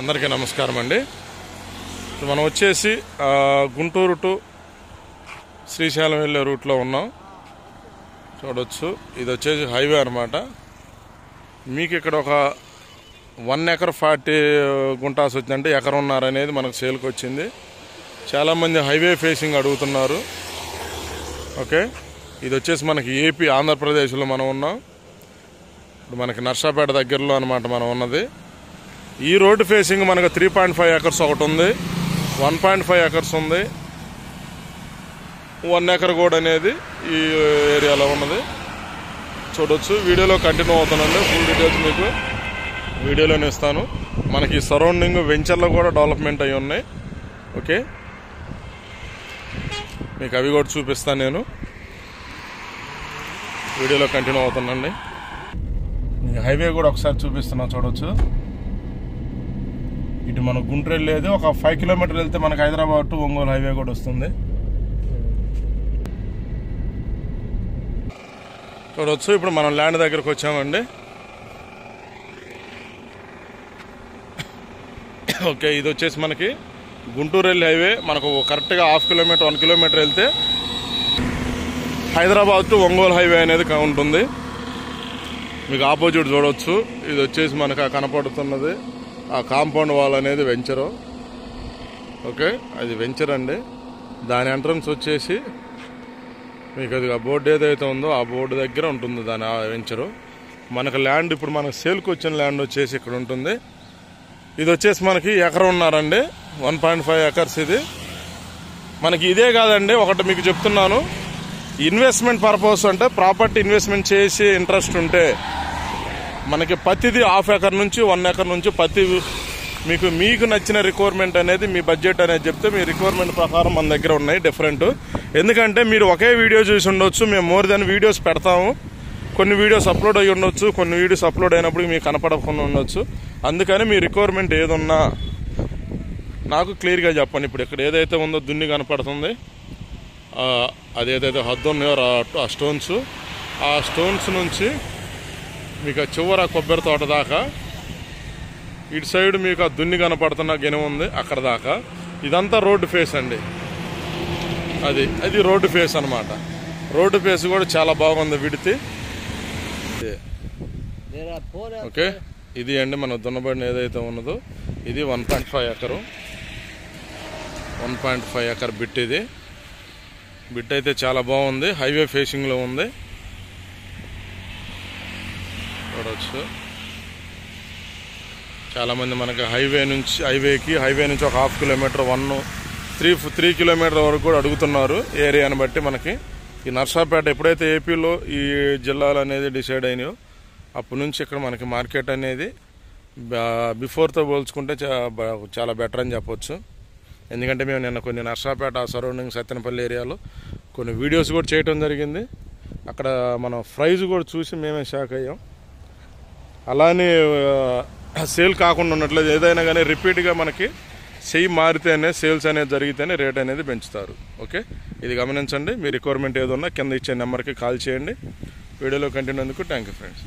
అందరికీ నమస్కారం అండి. ఇప్పుడు మనం వచ్చేసి గుంటూరు టు శ్రీశైలం వెళ్ళే రూట్లో ఉన్నాం. చూడవచ్చు ఇది వచ్చేసి హైవే అనమాట మీకు ఇక్కడ ఒక వన్ ఎకర్ ఫార్టీ గుంటాస్ వచ్చిందంటే ఎకరున్నర అనేది మనకు సేల్కి వచ్చింది. చాలామంది హైవే ఫేసింగ్ అడుగుతున్నారు. ఓకే? ఇది వచ్చేసి మనకి ఏపీ ఆంధ్రప్రదేశ్లో మనం ఉన్నాం. ఇప్పుడు మనకి నర్సాపేట దగ్గరలో అనమాట మనం ఉన్నది. ఈ రోడ్డు ఫేసింగ్ మనకు త్రీ పాయింట్ ఫైవ్ ఎకర్స్ ఒకటి ఉంది. వన్ పాయింట్ ఫైవ్ ఎకర్స్ ఉంది. వన్ ఎకర్ కూడా అనేది ఈ ఏరియాలో ఉన్నది. చూడొచ్చు. వీడియోలో కంటిన్యూ అవుతానండి. ఫుల్ డీటెయిల్స్ మీకు వీడియోలోనే ఇస్తాను. మనకి సరౌండింగ్ వెంచర్లో కూడా డెవలప్మెంట్ అయి ఉన్నాయి. ఓకే మీకు అవి కూడా చూపిస్తాను నేను. వీడియోలో కంటిన్యూ అవుతానండి. హైవే కూడా ఒకసారి చూపిస్తున్నా చూడొచ్చు. ఇటు మన గుంటూరు లేదు ఒక ఫైవ్ కిలోమీటర్లు వెళ్తే మనకి హైదరాబాద్ టు ఒంగోలు హైవే కూడా వస్తుంది. చూడవచ్చు ఇప్పుడు మనం ల్యాండ్ దగ్గరకు వచ్చామండి. ఓకే ఇది వచ్చేసి మనకి గుంటూరు వెళ్ళి హైవే మనకు కరెక్ట్గా హాఫ్ కిలోమీటర్ వన్ కిలోమీటర్ వెళ్తే హైదరాబాద్ టు ఒంగోలు హైవే అనేది ఉంటుంది. మీకు ఆపోజిట్ చూడవచ్చు ఇది వచ్చేసి మనకు కనపడుతున్నది. ఆ కాంపౌండ్ వాల్ అనేది వెంచరు. ఓకే? అది వెంచర్ అండి దాని ఎంట్రన్స్ వచ్చేసి మీకు అది ఆ బోర్డు ఏదైతే ఉందో ఆ బోర్డు దగ్గర ఉంటుంది దాని ఆ వెంచరు. మనకు ల్యాండ్ ఇప్పుడు మనకు సేల్కి వచ్చిన ల్యాండ్ వచ్చేసి ఇక్కడ ఉంటుంది. ఇది వచ్చేసి మనకి ఎకరం ఉన్నారండి. వన్ పాయింట్ ఫైవ్ ఎకర్స్ ఇది. మనకి ఇదే కాదండి ఒకటి మీకు చెప్తున్నాను. ఇన్వెస్ట్మెంట్ పర్పస్ అంటే ప్రాపర్టీ ఇన్వెస్ట్మెంట్ చేసి ఇంట్రెస్ట్ ఉంటే మనకి పత్తిది హాఫ్ ఎకర్ నుంచి వన్ ఎకర్ నుంచి పత్తి మీకు మీకు నచ్చిన రిక్వైర్మెంట్ అనేది మీ బడ్జెట్ అనేది చెప్తే మీ రిక్వైర్మెంట్ ప్రకారం మన దగ్గర ఉన్నాయి డిఫరెంట్ ఎందుకంటే మీరు ఒకే వీడియో చూసి ఉండొచ్చు మేము మోర్ దెన్ వీడియోస్ పెడతాము. కొన్ని వీడియోస్ అప్లోడ్ అయ్యి ఉండొచ్చు కొన్ని వీడియోస్ అప్లోడ్ అయినప్పుడు మీకు కనపడకుండా ఉండొచ్చు. అందుకని మీ రిక్వైర్మెంట్ ఏదున్నా నాకు క్లియర్గా చెప్పండి ఇప్పుడు ఇక్కడ ఏదైతే ఉందో దున్ని కనపడుతుంది. అది అదేదైతే హద్దు ఉన్నాయో ఆ స్టోన్స్ ఆ స్టోన్స్ నుంచి మీకు చివర కొబ్బరి తోట దాకా. ఇటు సైడ్ మీకు ఆ దున్ని కనపడుతున్న గెన ఉంది అక్కడ దాకా. ఇదంతా రోడ్డు ఫేస్ అండి. అది అది రోడ్డు ఫేస్ అన్నమాట. రోడ్డు ఫేస్ కూడా చాలా బాగుంది విడితే. ఓకే ఇది అండి మన దున్నబడిన ఏదైతే ఉన్నదో ఇది one point five acre. One point five acre bit ఇది. బిట్ అయితే చాలా బాగుంది హైవే ఫేసింగ్లో ఉంది. చూడవచ్చు చాలామంది మనకి హైవే నుంచి హైవేకి హైవే నుంచి ఒక half kilometre one three three kilometre వరకు కూడా అడుగుతున్నారు ఏరియాని బట్టి మనకి. ఈ నర్సాపేట ఎప్పుడైతే ఏపీలో ఈ జిల్లాలు అనేది డిసైడ్ అయినాయో అప్పటి నుంచి ఇక్కడ మనకి మార్కెట్ అనేది బా- బిఫోర్తో పోల్చుకుంటే చాలా బెటర్ అని చెప్పొచ్చు. ఎందుకంటే మేము నిన్న కొన్ని నర్సాపేట సరౌండింగ్ సత్తెనపల్లి ఏరియాలో కొన్ని వీడియోస్ కూడా చేయటం జరిగింది. అక్కడ మనం ప్రైజ్ కూడా చూసి మేమే షాక్ అయ్యాం. అలానే సేల్ కాకుండా ఉన్నట్లేదు ఏదైనా కానీ రిపీట్గా మనకి చెయ్యి మారితేనే సేల్స్ అనేది జరిగితేనే రేట్ అనేది పెంచుతారు. ఓకే? ఇది గమనించండి. మీ రిక్వైర్మెంట్ ఏదో ఉన్నా కింద ఇచ్చే నెంబర్కి కాల్ చేయండి. వీడియోలో కంటిన్యూ అందుకు థ్యాంక్ యూ ఫ్రెండ్స్.